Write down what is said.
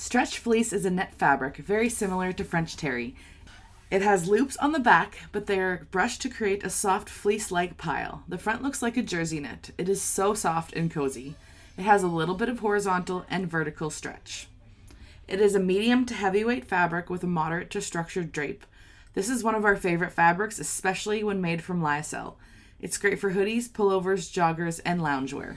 Stretch fleece is a knit fabric very similar to French terry. It has loops on the back, but they are brushed to create a soft fleece like pile. The front looks like a jersey knit. It is so soft and cozy. It has a little bit of horizontal and vertical stretch. It is a medium to heavyweight fabric with a moderate to structured drape. This is one of our favorite fabrics, especially when made from lyocell. It's great for hoodies, pullovers, joggers, and loungewear.